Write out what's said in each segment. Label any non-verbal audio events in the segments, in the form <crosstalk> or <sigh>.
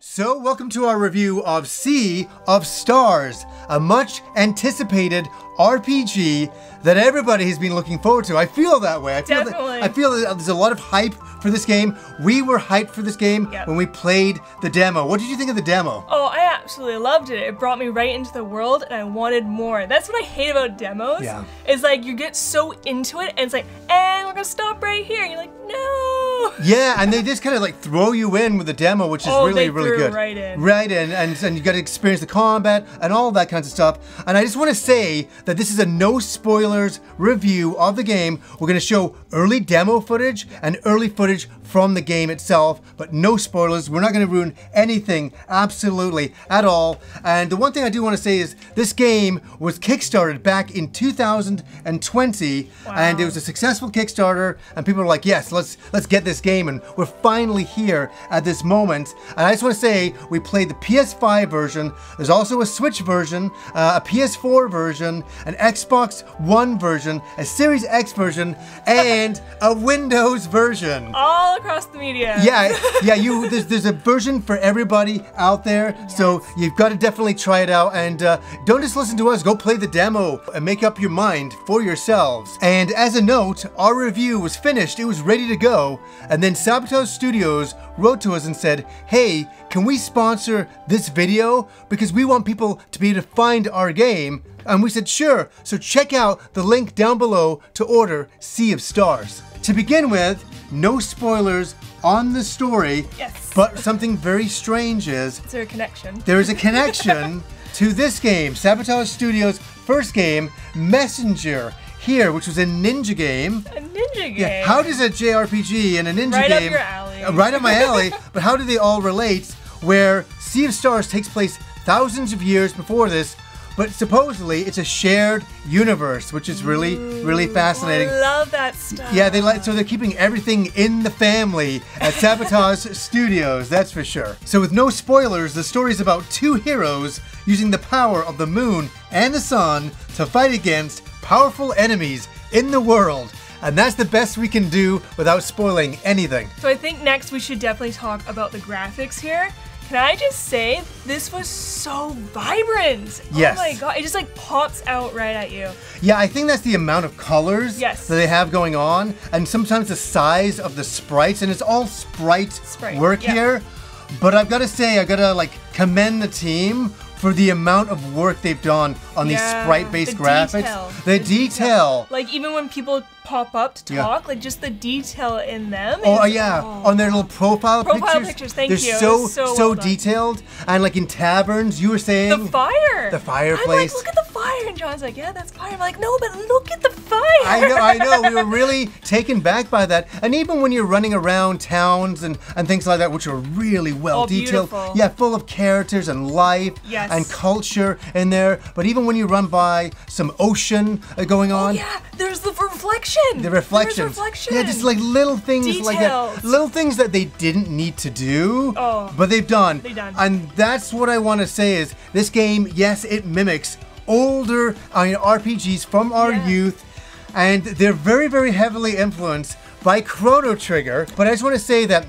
So, welcome to our review of Sea of Stars, a much anticipated RPG that everybody has been looking forward to. I feel that way. I feel Definitely. that I feel that there's a lot of hype for this game. We were hyped for this game Yep. when we played the demo. What did you think of the demo? Oh, I absolutely loved it. It brought me right into the world and I wanted more. That's what I hate about demos. Yeah. Is like you get so into it and it's like, and we're gonna stop right here. And you're like. Yeah, and they just kind of like throw you in with the demo, which is Oh, really, really good. right in. Right in, and, and you got to experience the combat and all that kinds of stuff. And I just want to say that this is a no spoilers review of the game. We're going to show early demo footage and early footage from the game itself, but no spoilers. We're not going to ruin anything, absolutely, at all. And the one thing I do want to say is this game was kickstarted back in 2020, and it was a successful Kickstarter, and people were like, "Yes, let's let's get this game," and we're finally here at this moment. And I just want to say, we played the PS5 version. There's also a Switch version, uh, a PS4 version, an Xbox One version, a Series X version, <laughs> and a Windows version. All across the media. Yeah, <laughs> yeah. You there's, there's a version for everybody out there, so you've got to definitely try it out. And uh, don't just listen to us. Go play the demo and make up your mind for yourselves. And as a note, our review was finished. It was ready to go, and then Sabotage Studios wrote to us and said, "Hey, can we sponsor this video because we want people to be able to find our game?" And we said, "Sure." So check out the link down below to order Sea of Stars. To begin with, no spoilers on the story. Yes. But something very strange is Is there a connection? there is a <laughs> connection to this game, Sabotage Studios' first game, Messenger. Here, which was a ninja game. A ninja game. Yeah, how does a JRPG and a ninja Right up game your alley. Uh, right up my alley? <laughs> but how do they all relate? Where Sea of Stars takes place thousands of years before this, but supposedly it's a shared universe, which is really, really fascinating. I love that stuff. Yeah, they like so they're keeping everything in the family at Sabotage <laughs> Studios, that's for sure. So with no spoilers, the story is about two heroes using the power of the moon and the sun to fight against powerful enemies in the world. And that's the best we can do without spoiling anything. So I think next we should definitely talk about the graphics here. Can I just say this was so vibrant? Yes. Oh my god, it just like pops out right at you. Yeah, I think that's the amount of colors Yes. that they have going on, and sometimes the size of the sprites, and it's all sprite, Sprite, work yeah. here. But I've got to say, I gotta like commend the team for the amount of work they've done on these sprite-based the graphics. detail. The detail. Like even when people pop up to Yeah. talk, like just the detail in them. Oh is- yeah, oh. on their little profile, Profile pictures. pictures, thank they're you. so so so well detailed, and like in taverns, you were saying The fire. The fireplace. I'm like, look at the fire, and John's like, yeah, that's fire. I'm like, no, but look at the fire. I know, I know. We were really taken back by that. And even when you're running around towns and, and things like that, which are really well Oh, detailed. beautiful. Yeah, full of characters and life Yes. and culture in there. But even when you run by some ocean uh, going Oh on, yeah, there's the reflection. the reflections. There's reflection. Yeah, just like little things like that. Details. Little things that they didn't need to do, Oh. but they've done. They done. And that's what I want to say is this game, yes, it mimics older I mean, RPGs from our Yeah. youth, and they're very, very heavily influenced by Chrono Trigger. But I just want to say that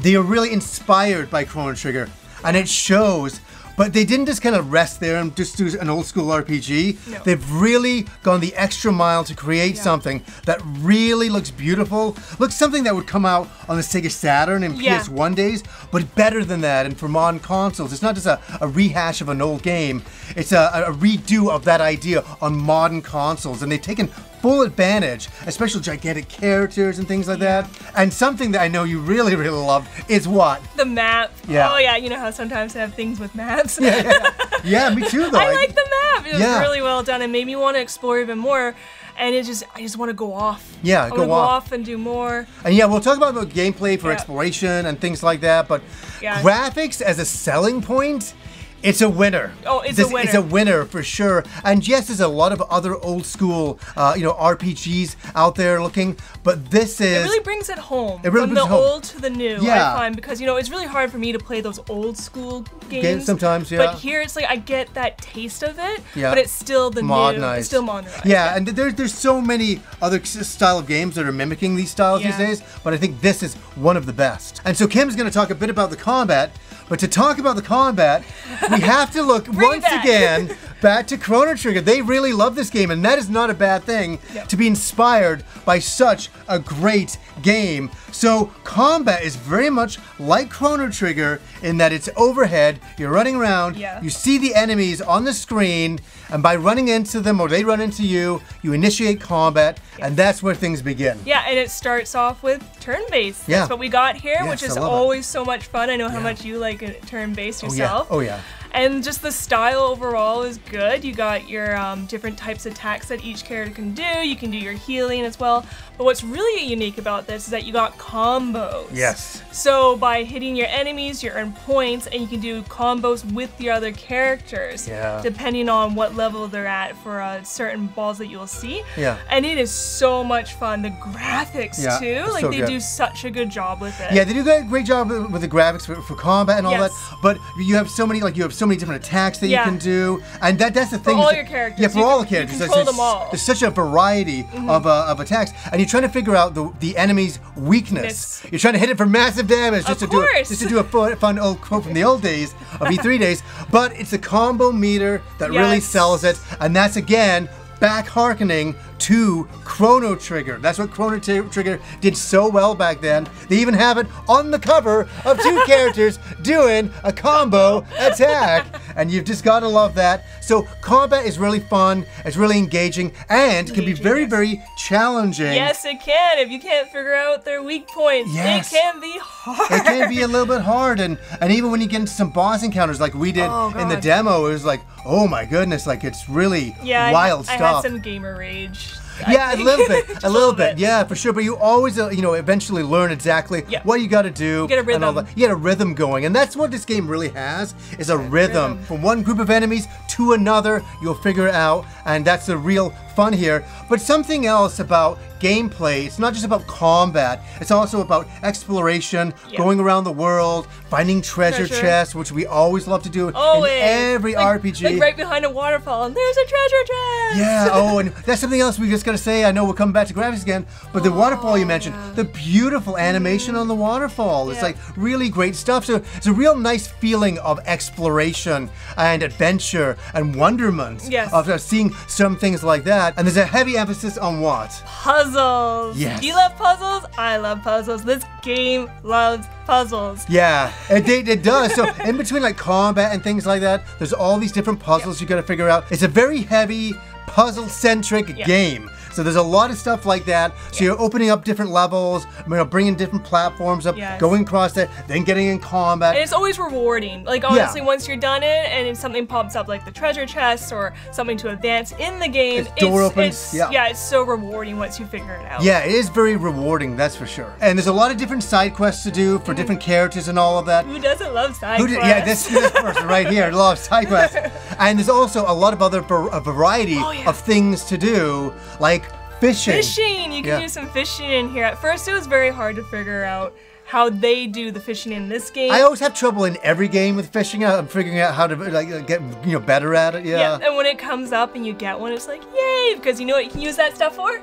they are really inspired by Chrono Trigger, and it shows. But they didn't just kind of rest there and just do an old school RPG. No. They've really gone the extra mile to create Yeah. something that really looks beautiful. Looks something that would come out on the Sega Saturn and Yeah. PS1 days, but better than that. And for modern consoles, it's not just a, a rehash of an old game, it's a, a redo of that idea on modern consoles. And they've taken full advantage, especially gigantic characters and things like that. And something that I know you really, really love is what? the map. Yeah. Oh yeah, you know how sometimes I have things with maps. Yeah, Yeah, me too, though. <laughs> I like the map. It was Yeah. really well done and made me want to explore even more. And it just, I just want to go off. Yeah, I go go off. off and do more. And yeah, we'll talk about the gameplay for Yeah. exploration and things like that, but Yeah. graphics as a selling point, it's a winner. Oh, it's a This- It's a winner. winner for sure. And yes, there's a lot of other old school, uh, you know, RPGs out there looking, but this is It really brings it home. It really From brings the it home. old to the new, Yeah. I find because you know it's really hard for me to play those old school games. Games sometimes, yeah. But here it's like I get that taste of it, Yeah. but it's still the new. modernized. It's still modernized. Yeah, and there's there's so many other style of games that are mimicking these styles these Yeah. days, but I think this is one of the best. And so Kim's going to talk a bit about the combat, But to talk about the combat, we have to look once again <laughs> back to Chrono Trigger. They really love this game, and that is not a bad thing Yep. to be inspired by such a great game. So, combat is very much like Chrono Trigger in that it's overhead, you're running around, Yeah. you see the enemies on the screen, and by running into them or they run into you, you initiate combat, and that's where things begin. Yeah, and it starts off with turn-based. That's Yeah. what we got here, Yes, which is love it. always so much fun. I know how Yeah. much you like turn-based Oh, yeah. yourself. Oh, yeah. And just the style overall is good. You got your um, different types of attacks that each character can do. You can do your healing as well. But what's really unique about this is that you got combos. Yes. So by hitting your enemies, you earn points, and you can do combos with the other characters, Yeah. depending on what level they're at for uh, certain balls that you'll see. Yeah. And it is so much fun. The graphics Yeah, too, like so they good. do such a good job with it. Yeah, they do a great job with with the graphics for, for combat and all Yes. that. But you have so many, like you have so many different attacks that Yeah. you can do, and that that's the thing. is all that- your characters. Yeah, for You all can- the characters. you There's- control there's, them all. Mm-hmm. There's such a variety of, uh, of attacks, and you're trying to figure out the the enemy's weakness. Miss. You're trying to hit it for massive damage just Of to do it, just to do a fun, fun old quote from the old days of E3 <laughs> days. But it's the combo meter that really sells it, and that's again back harkening to Chrono Trigger. That's what Chrono Trigger did so well back then. They even have it on the cover of two <laughs> characters doing a combo attack. And you've just got to love that. So combat is really fun, it's really engaging, and can be very, very challenging. Yes, it can. If you can't figure out their weak points, Yes. it can be hard. it can be a little bit hard and and even when you get into some boss encounters like we did Oh, in the demo it was like oh my goodness like it's really yeah, I- wild I, stuff had some gamer rage. <laughs> Yeah, a little bit, a little bit, yeah, for sure. But you always, uh, you know, eventually learn exactly Yeah. what you got to do. get a and all rhythm. that. You get a rhythm going, and that's what this game really has: is a rhythm. rhythm. From one group of enemies to another, you'll figure it out, and that's the real fun here. But something else about gameplay, it's not just about combat; it's also about exploration, Yeah. going around the world, finding treasure, Treasure. chests, which we always love to do Always. in every Like- RPG. Like right behind a waterfall, and there's a treasure chest. Yeah, <laughs> oh, and that's something else we just gotta say. I know we're coming back to graphics again, but the waterfall you mentioned, the beautiful animation on the waterfall. It's Yeah. like really great stuff. So it's a real nice feeling of exploration and adventure and wonderment Yes. of uh, seeing some things like that. And there's a heavy emphasis on what? Puzzles. Yes. You love puzzles? I love puzzles. This game loves puzzles. Yeah, it, it, it does. So in between like combat and things like that, there's all these different puzzles you got to figure out. It's a very heavy puzzle-centric Yeah. game. So there's a lot of stuff like that. So you're opening up different levels, you know, bringing different platforms up, Yes. going across that, then getting in combat. And it's always rewarding. Like honestly, once you're done it, and if something pops up like the treasure chest or something to advance in the game, It's door opens, it's- yeah. it's so rewarding once you figure it out. yeah, it is very rewarding, that's for sure. And there's a lot of different side quests to do for mm-hmm. different characters and all of that. Who doesn't love side Who did, yeah, this, this person right here loves side quests. <laughs> And there's also a lot of other a variety Oh, yeah. of things to do, like fishing. Fishing! You can Yeah. do some fishing in here. At first, it was very hard to figure out how they do the fishing in this game. I always have trouble in every game with fishing. I'm figuring out how to like uh, get you know better at it. Yeah. yeah, and when it comes up and you get one, it's like, yay! Because you know what you can use that stuff for?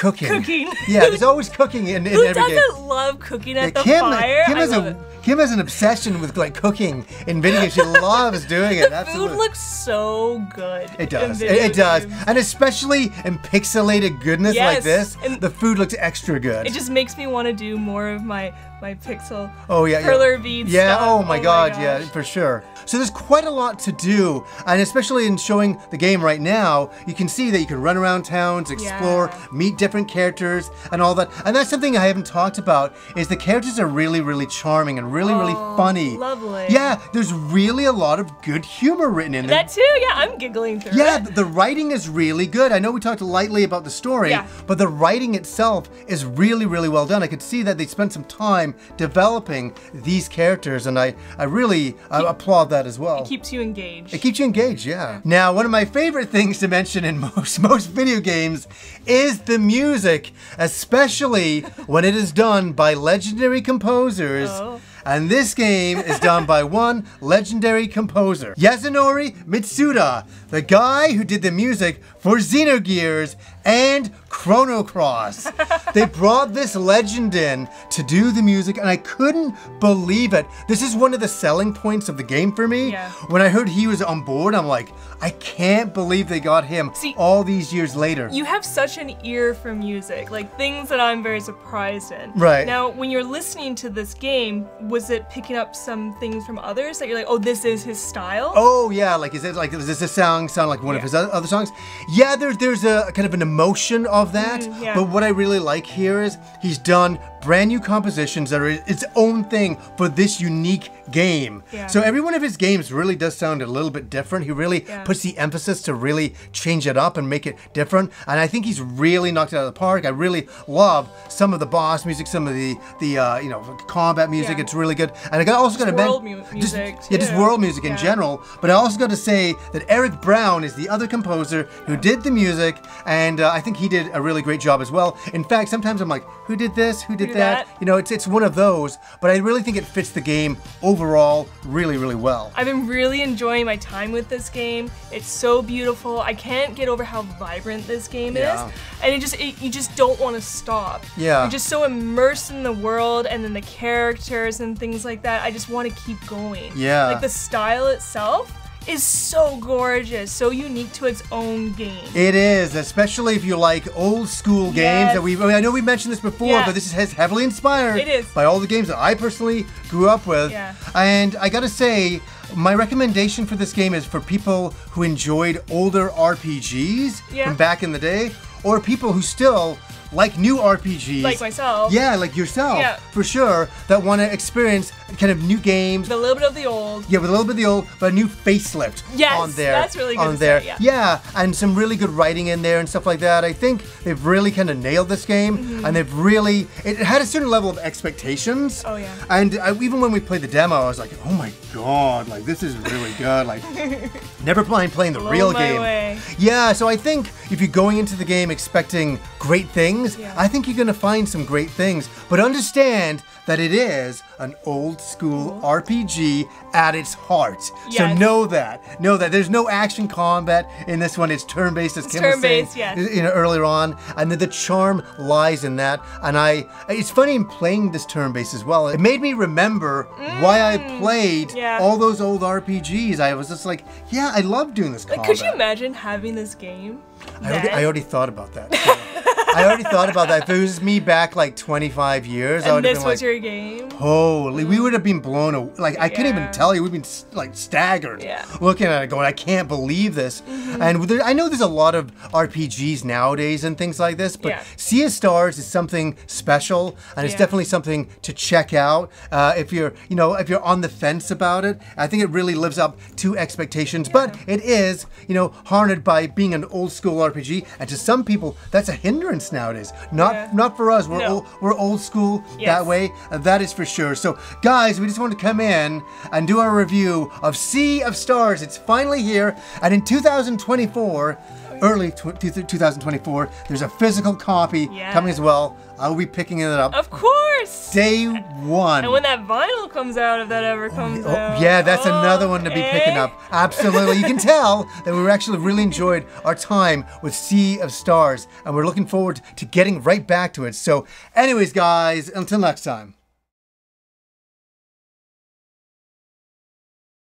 Cooking. Cooking. Yeah, there's always cooking in, in Who every game. doesn't love cooking at the Kim, fire? Kim has a. Kim has an obsession with like cooking in video games. She <laughs> loves doing it. The absolutely. food looks so good. It does. It, it does. And especially in pixelated goodness like this, the food looks extra good. It just makes me want to do more of my my pixel Oh yeah, yeah. beads. Yeah. stuff. Oh my oh god. yeah, for sure. So there's quite a lot to do, and especially in showing the game right now, you can see that you can run around towns, explore, Yeah. meet different characters, and all that. And that's something I haven't talked about. Is the characters are really, really charming and really, really Oh, funny. lovely. Yeah. There's really a lot of good humor written in there. That too. Yeah, I'm giggling through Yeah, it. th- the writing is really good. I know we talked lightly about the story, Yeah. but the writing itself is really, really well done. I could see that they spent some time developing these characters, and I, I really uh, applaud that as well. It keeps you engaged. It keeps you engaged, yeah. Now, one of my favorite <laughs> things to mention in most most video games is the music, especially when it is done by legendary composers. Oh. And this game is done by <laughs> one legendary composer, Yasunori Mitsuda, the guy who did the music for Xenogears and Chrono Cross. <laughs> they brought this legend in to do the music, and I couldn't believe it. This is one of the selling points of the game for me. Yeah. When I heard he was on board, I'm like, I can't believe they got him See, all these years later. You have such an ear for music, like things that I'm very surprised in. Right. Now, when you're listening to this game, was it picking up some things from others that you're like, oh, this is his style? Oh yeah, like is it like does this song sound like one of his other songs? Yeah, there's there's a kind of an emotion of that. Mm, yeah. But what I really like here is he's done brand new compositions that are its own thing for this unique game. Yeah. So every one of his games really does sound a little bit different. He really Yeah. puts the emphasis to really change it up and make it different. And I think he's really knocked it out of the park. I really love some of the boss music, some of the the uh, you know combat music. Yeah. It's really good. And I got also got to world men- mu- just, yeah, just world music in general. But I also got to say that Eric Brown is the other composer who did the music, and uh, I think he did a really great job as well. In fact, sometimes I'm like, who did this? Who did, that? that? You know, it's it's one of those. But I really think it fits the game overall really, really well. I've been really enjoying my time with this game. It's so beautiful. I can't get over how vibrant this game Yeah. is. And it just it, you just don't want to stop. Yeah. You're just so immersed in the world and then the characters and things like that. I just want to keep going. Yeah. Like the style itself is so gorgeous, so unique to its own game. It is, especially if you like old school games Yes. that we. I, mean, I know we mentioned this before, Yeah. but this is heavily inspired It is. by all the games that I personally grew up with. Yeah. And I gotta say, my recommendation for this game is for people who enjoyed older RPGs Yeah. from back in the day, or people who still like new RPGs. Like myself. Yeah, like yourself, Yeah. for sure. That want to experience kind of new games. A little bit of the old. Yeah, with a little bit of the old, but a new facelift Yes, on there. that's really good on there. say, yeah. and some really good writing in there and stuff like that. I think they've really kind of nailed this game, Mm-hmm. and they've really it had a certain level of expectations. Oh, yeah. And I, even when we played the demo, I was like, oh my god, like this is really good. Like, <laughs> never mind playing the Blown real my game. away. Yeah, so I think if you're going into the game expecting great things, Yeah. I think you're going to find some great things. But understand that it is an old school RPG at its heart. So know that. Know that there's no action combat in this one. It's turn-based, as It's Kim was saying, yes. you know, earlier on, and that the charm lies in that. And I, it's funny in playing this turn-based as well. It made me remember why I played Mm. yeah. all those old RPGs. I was just like, yeah, I love doing this. Like, combat. could you imagine having this game? I already. I already thought about that. so. <laughs> I already thought about that. If it was me back like 25 years, I and would have this was your game. holy, we would have been blown away. Like, I couldn't even tell you. We've been like staggered Yeah. Looking at it going, I can't believe this. And there, I know there's a lot of RPGs nowadays and things like this, but Yeah. Sea of Stars is something special and it's definitely something to check out. Uh, if you're, you know, if you're on the fence about it, I think it really lives up to expectations, but it is, you know, harned by being an old school RPG. And to some people, that's a hindrance nowadays. Not, Yeah. not for us. We're, No. old, we're old school Yes. that way. That is for sure. So, guys, we just wanted to come in and do our review of Sea of Stars. It's finally here, and in 2024, early tw- 2024, there's a physical copy Yeah. coming as well. I will be picking it up Of course. day one. And when that vinyl comes out, if that ever comes Oh, out. yeah, that's another one to be picking eh? up. Absolutely. You can <laughs> tell that we actually really enjoyed our time with Sea of Stars, and we're looking forward to getting right back to it. So, anyways, guys, until next time.